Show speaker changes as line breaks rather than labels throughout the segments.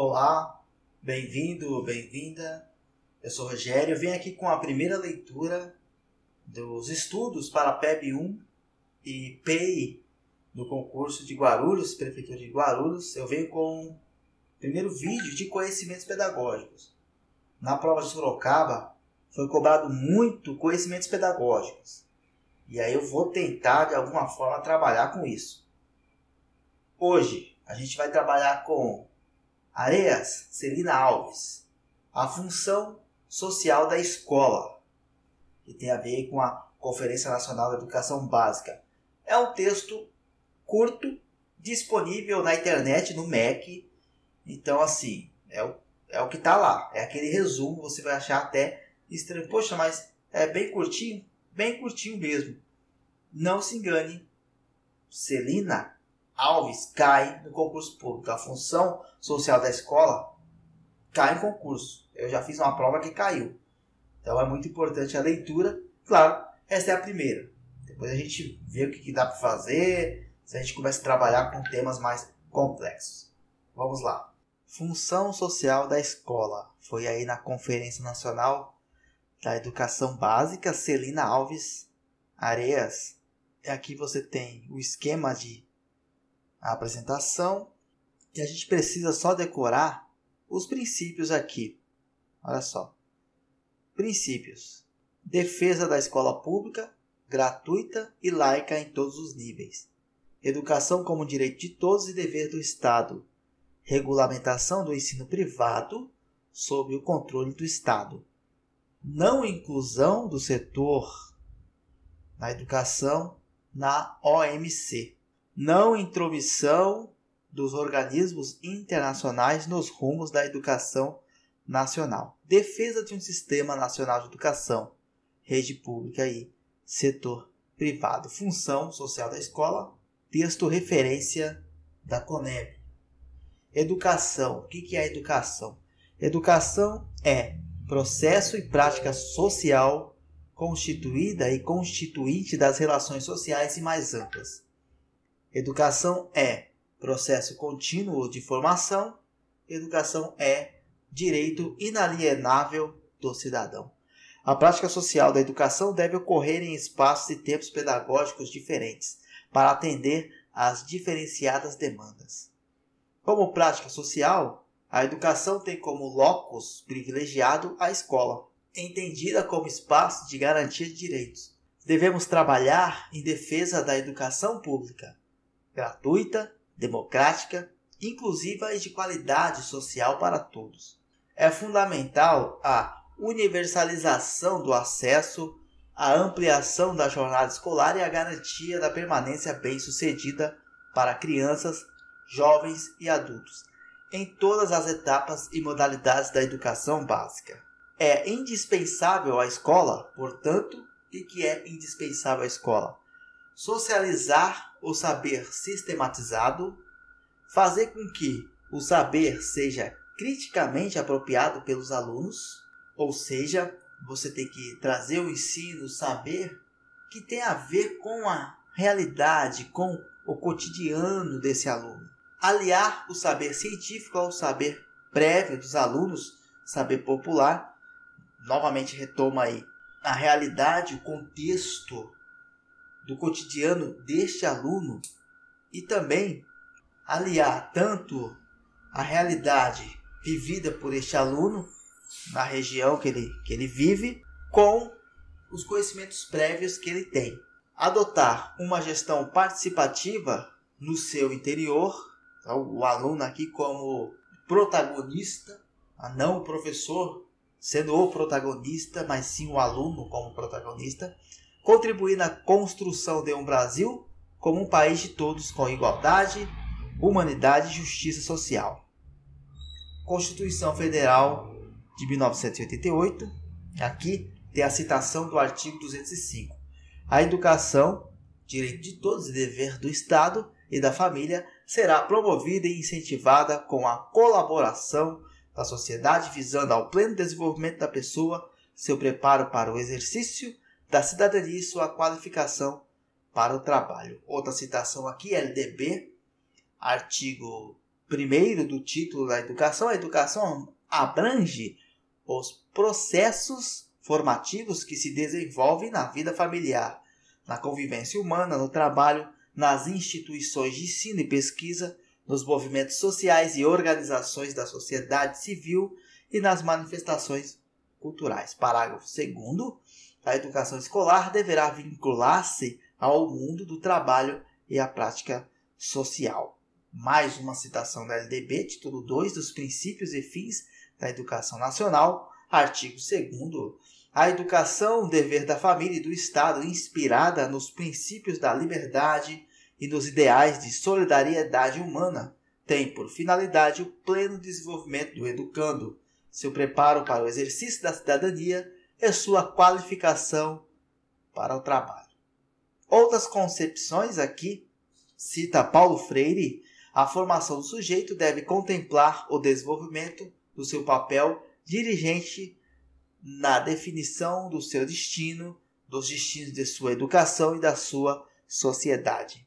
Olá, bem-vindo, bem-vinda. Eu sou Rogério, venho aqui com a primeira leitura dos estudos para PEB 1 e PEI no concurso de Guarulhos, Prefeitura de Guarulhos. Eu venho com o primeiro vídeo de conhecimentos pedagógicos. Na prova de Sorocaba foi cobrado muito conhecimentos pedagógicos. E aí eu vou tentar de alguma forma trabalhar com isso. Hoje a gente vai trabalhar com Areas Celina Alves, a função social da escola, que tem a ver com a Conferência Nacional da Educação Básica. É um texto curto, disponível na internet, no MEC. Então, assim, é o, é o que está lá. É aquele resumo, você vai achar até estranho. Poxa, mas é bem curtinho? Bem curtinho mesmo. Não se engane. Celina Alves cai no concurso público. A função social da escola cai em concurso. Eu já fiz uma prova que caiu. Então é muito importante a leitura. Claro, essa é a primeira. Depois a gente vê o que, que dá para fazer, se a gente começa a trabalhar com temas mais complexos. Vamos lá. Função social da escola. Foi aí na Conferência Nacional da Educação Básica, Celina Alves Areas. Aqui você tem o esquema de a apresentação e a gente precisa só decorar os princípios aqui. Olha só. Princípios: defesa da escola pública, gratuita e laica em todos os níveis. Educação como direito de todos e dever do Estado. Regulamentação do ensino privado sob o controle do Estado. Não inclusão do setor na educação na OMC não intromissão dos organismos internacionais nos rumos da educação nacional, defesa de um sistema nacional de educação, rede pública e setor privado, função social da escola, texto referência da CONEB. Educação. O que é educação? Educação é processo e prática social constituída e constituinte das relações sociais e mais amplas Educação é processo contínuo de formação, educação é direito inalienável do cidadão. A prática social da educação deve ocorrer em espaços e tempos pedagógicos diferentes, para atender às diferenciadas demandas. Como prática social, a educação tem como locus privilegiado a escola, entendida como espaço de garantia de direitos. Devemos trabalhar em defesa da educação pública, gratuita, democrática, inclusiva e de qualidade social para todos. É fundamental a universalização do acesso, a ampliação da jornada escolar e a garantia da permanência bem-sucedida para crianças, jovens e adultos em todas as etapas e modalidades da educação básica. É indispensável a escola, portanto, e que é indispensável a escola? Socializar o saber sistematizado, fazer com que o saber seja criticamente apropriado pelos alunos, ou seja, você tem que trazer o ensino, o saber que tem a ver com a realidade, com o cotidiano desse aluno. Aliar o saber científico ao saber prévio dos alunos, saber popular, novamente retoma aí a realidade, o contexto do cotidiano deste aluno e também aliar tanto a realidade vivida por este aluno na região que ele, que ele vive com os conhecimentos prévios que ele tem. Adotar uma gestão participativa no seu interior, então, o aluno aqui como protagonista, não o professor sendo o protagonista, mas sim o aluno como protagonista, contribuir na construção de um Brasil como um país de todos com igualdade, humanidade e justiça social. Constituição Federal de 1988, aqui tem a citação do artigo 205. A educação, direito de todos e dever do Estado e da família, será promovida e incentivada com a colaboração da sociedade visando ao pleno desenvolvimento da pessoa, seu preparo para o exercício da cidadania e sua qualificação para o trabalho. Outra citação aqui, LDB, artigo primeiro do título da educação, a educação abrange os processos formativos que se desenvolvem na vida familiar, na convivência humana, no trabalho, nas instituições de ensino e pesquisa, nos movimentos sociais e organizações da sociedade civil e nas manifestações culturais. Parágrafo 2. A educação escolar deverá vincular-se ao mundo do trabalho e à prática social. Mais uma citação da LDB, título 2 dos princípios e fins da educação nacional, artigo 2 a educação, dever da família e do Estado, inspirada nos princípios da liberdade e nos ideais de solidariedade humana, tem por finalidade o pleno desenvolvimento do educando, seu preparo para o exercício da cidadania e sua qualificação para o trabalho. Outras concepções aqui, cita Paulo Freire, a formação do sujeito deve contemplar o desenvolvimento do seu papel dirigente na definição do seu destino, dos destinos de sua educação e da sua sociedade.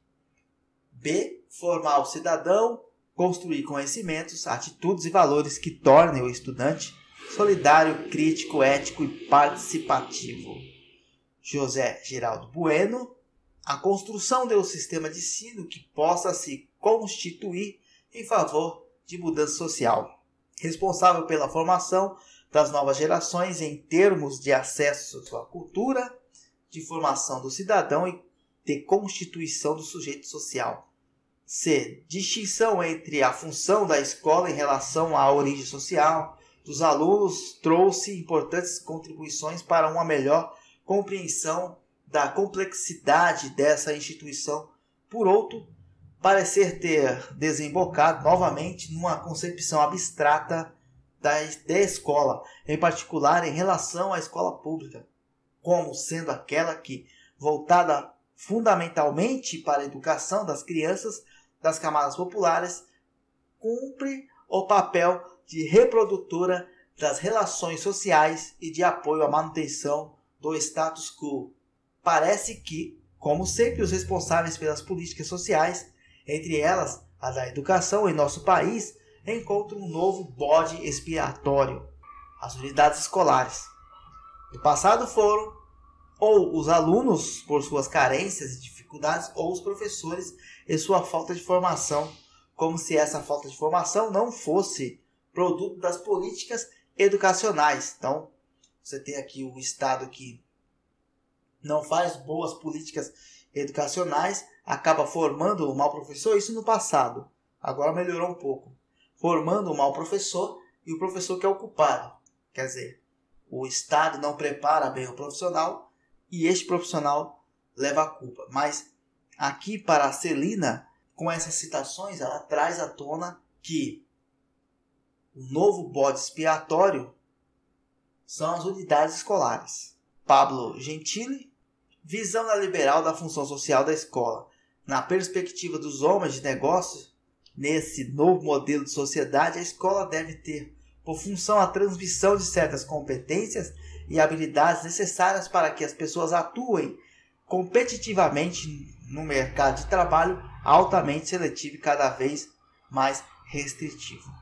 B. Formar o cidadão, construir conhecimentos, atitudes e valores que tornem o estudante solidário, crítico, ético e participativo. José Geraldo Bueno, a construção de um sistema de ensino que possa se constituir em favor de mudança social, responsável pela formação das novas gerações em termos de acesso à cultura, de formação do cidadão e de constituição do sujeito social. C. Distinção entre a função da escola em relação à origem social dos alunos trouxe importantes contribuições para uma melhor compreensão da complexidade dessa instituição. Por outro, parecer ter desembocado novamente numa concepção abstrata da, da escola, em particular em relação à escola pública, como sendo aquela que, voltada fundamentalmente para a educação das crianças das camadas populares, cumpre o papel de reprodutora das relações sociais e de apoio à manutenção do status quo. Parece que, como sempre, os responsáveis pelas políticas sociais, entre elas a da educação em nosso país, encontra um novo bode expiatório: as unidades escolares. No passado foram ou os alunos por suas carências e dificuldades, ou os professores e sua falta de formação, como se essa falta de formação não fosse produto das políticas educacionais. Então, você tem aqui o Estado que não faz boas políticas educacionais, acaba formando um mau professor, isso no passado. Agora melhorou um pouco formando um mau professor e o professor que é o culpado. Quer dizer, o Estado não prepara bem o profissional e este profissional leva a culpa. Mas aqui para a Celina, com essas citações, ela traz à tona que o novo bode expiatório são as unidades escolares. Pablo Gentili, visão liberal da função social da escola. Na perspectiva dos homens de negócios, Nesse novo modelo de sociedade, a escola deve ter por função a transmissão de certas competências e habilidades necessárias para que as pessoas atuem competitivamente no mercado de trabalho altamente seletivo e cada vez mais restritivo.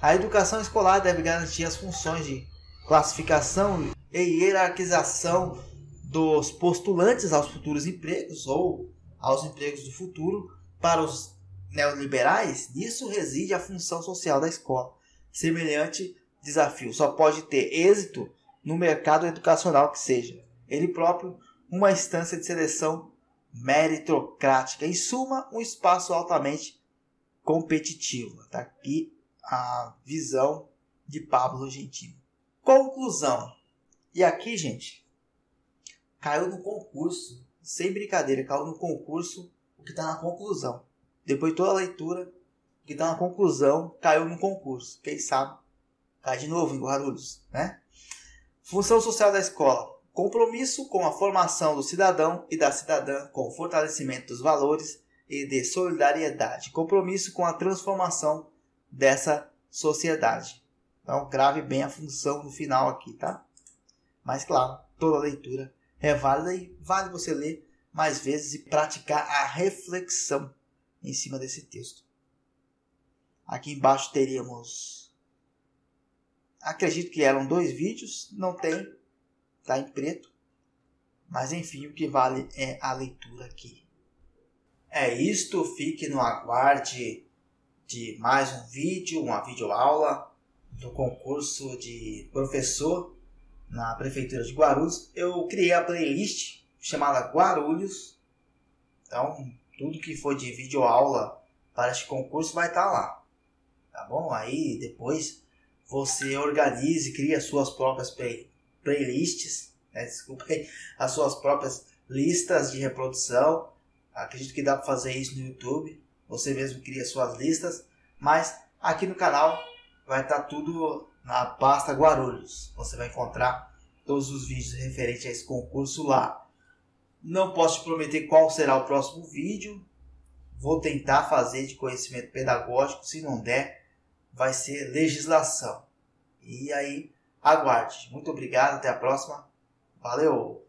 A educação escolar deve garantir as funções de classificação e hierarquização dos postulantes aos futuros empregos ou aos empregos do futuro para os neoliberais, nisso reside a função social da escola. Semelhante desafio. Só pode ter êxito no mercado educacional que seja. Ele próprio uma instância de seleção meritocrática, em suma, um espaço altamente competitivo. Está aqui a visão de Pablo Gentili. Conclusão. E aqui, gente, caiu no concurso, sem brincadeira, caiu no concurso o que está na conclusão depois de toda a leitura, que dá uma conclusão, caiu no concurso. Quem sabe cai de novo em Guarulhos, né? Função social da escola. Compromisso com a formação do cidadão e da cidadã, com o fortalecimento dos valores e de solidariedade. Compromisso com a transformação dessa sociedade. Então, grave bem a função no final aqui, tá? Mas, claro, toda leitura é válida e vale você ler mais vezes e praticar a reflexão em cima desse texto. Aqui embaixo teríamos. Acredito que eram dois vídeos, não tem, tá em preto. Mas enfim, o que vale é a leitura aqui. É isto, fique no aguarde de mais um vídeo, uma videoaula do concurso de professor na Prefeitura de Guarulhos. Eu criei a playlist chamada Guarulhos. Então, tudo que for de videoaula para este concurso vai estar lá. Tá bom? Aí depois você organize, cria suas próprias play playlists, né? desculpa aí, as suas próprias listas de reprodução. Acredito que dá para fazer isso no YouTube. Você mesmo cria suas listas, mas aqui no canal vai estar tudo na pasta Guarulhos. Você vai encontrar todos os vídeos referentes a esse concurso lá. Não posso te prometer qual será o próximo vídeo. Vou tentar fazer de conhecimento pedagógico. Se não der, vai ser legislação. E aí, aguarde. Muito obrigado. Até a próxima. Valeu!